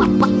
Yeah.